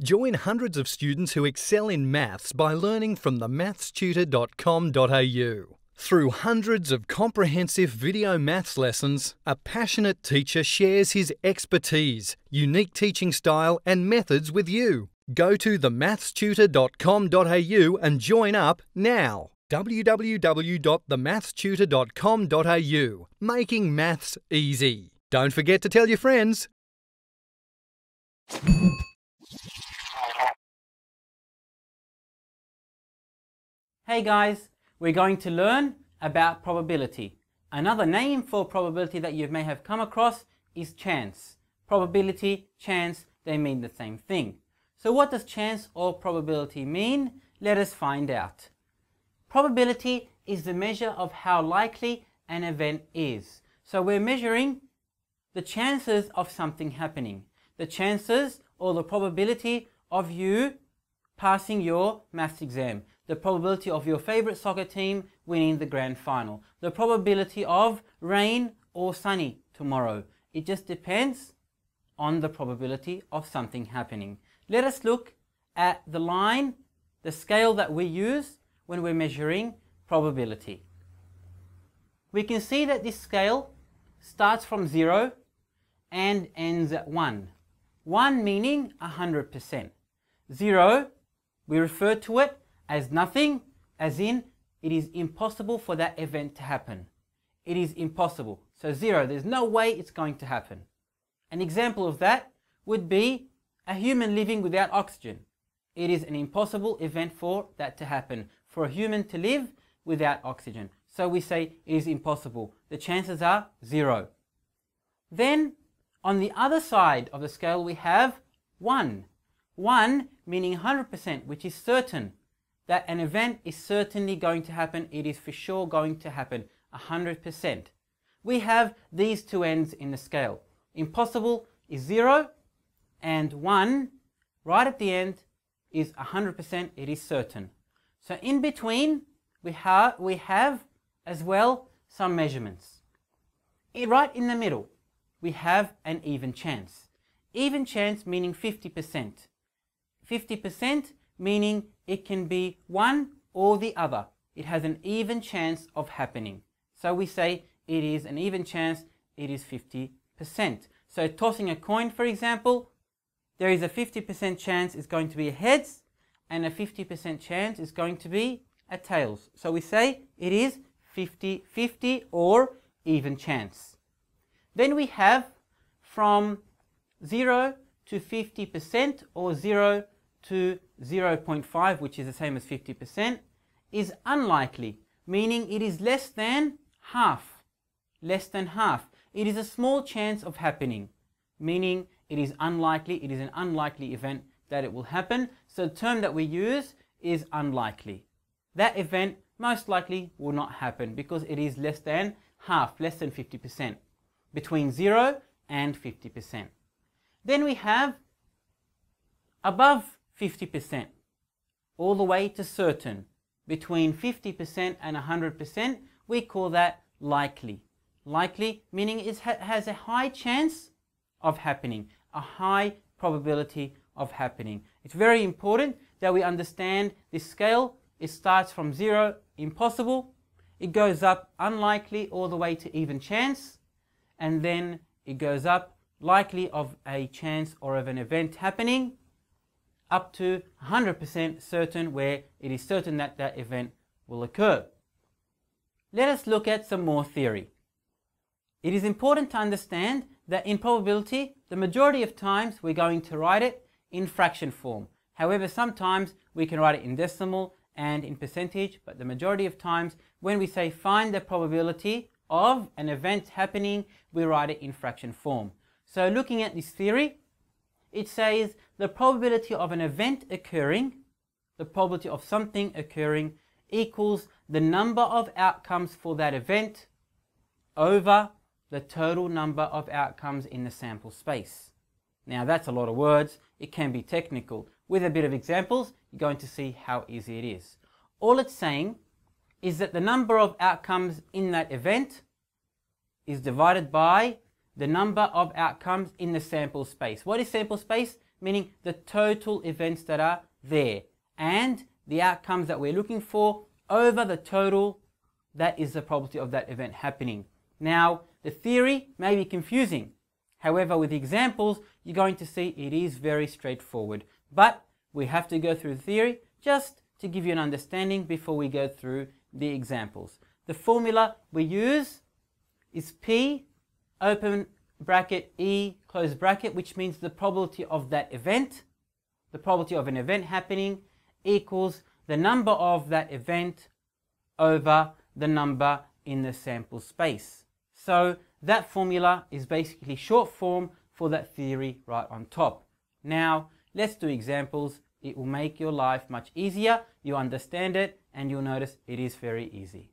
Join hundreds of students who excel in maths by learning from themathstutor.com.au. Through hundreds of comprehensive video maths lessons, a passionate teacher shares his expertise, unique teaching style, and methods with you. Go to themathstutor.com.au and join up now. www.themathstutor.com.au. Making maths easy. Don't forget to tell your friends. Hey guys, we're going to learn about probability. Another name for probability that you may have come across is chance. Probability, chance, they mean the same thing. So what does chance or probability mean? Let us find out. Probability is the measure of how likely an event is. So we're measuring the chances of something happening. The chances or the probability of you passing your maths exam the probability of your favorite soccer team winning the grand final, the probability of rain or sunny tomorrow. It just depends on the probability of something happening. Let us look at the line, the scale that we use when we're measuring probability. We can see that this scale starts from 0 and ends at 1. 1 meaning 100%. 0, we refer to it as nothing, as in it is impossible for that event to happen. It is impossible. So zero, there's no way it's going to happen. An example of that would be a human living without oxygen. It is an impossible event for that to happen, for a human to live without oxygen. So we say it is impossible. The chances are zero. Then on the other side of the scale we have 1. 1 meaning 100%, which is certain that an event is certainly going to happen. It is for sure going to happen, 100%. We have these two ends in the scale. Impossible is 0 and 1 right at the end is 100%, it is certain. So in between we, ha we have as well some measurements. right in the middle we have an even chance. Even chance meaning 50%. 50% meaning it can be one or the other. It has an even chance of happening. So we say it is an even chance, it is 50%. So tossing a coin, for example, there is a 50% chance it's going to be a heads and a 50% chance it's going to be a tails. So we say it is 50-50 or even chance. Then we have from 0 to 50% or 0 to 0.5, which is the same as 50%, is unlikely, meaning it is less than half. Less than half. It is a small chance of happening, meaning it is unlikely, it is an unlikely event that it will happen. So the term that we use is unlikely. That event most likely will not happen because it is less than half, less than 50%, between 0 and 50%. Then we have above 50%, all the way to certain. Between 50% and 100%, we call that likely. Likely meaning it has a high chance of happening, a high probability of happening. It's very important that we understand this scale. It starts from zero, impossible. It goes up unlikely all the way to even chance. And then it goes up likely of a chance or of an event happening up to 100% certain where it is certain that that event will occur. Let us look at some more theory. It is important to understand that in probability, the majority of times we're going to write it in fraction form. However, sometimes we can write it in decimal and in percentage, but the majority of times when we say find the probability of an event happening, we write it in fraction form. So looking at this theory, it says the probability of an event occurring, the probability of something occurring equals the number of outcomes for that event over the total number of outcomes in the sample space. Now that's a lot of words, it can be technical. With a bit of examples, you're going to see how easy it is. All it's saying is that the number of outcomes in that event is divided by the number of outcomes in the sample space. What is sample space? meaning the total events that are there, and the outcomes that we're looking for over the total, that is the probability of that event happening. Now, the theory may be confusing. However, with examples, you're going to see it is very straightforward. But we have to go through the theory just to give you an understanding before we go through the examples. The formula we use is P open bracket E close bracket, which means the probability of that event, the probability of an event happening equals the number of that event over the number in the sample space. So that formula is basically short form for that theory right on top. Now, let's do examples. It will make your life much easier. You understand it and you'll notice it is very easy.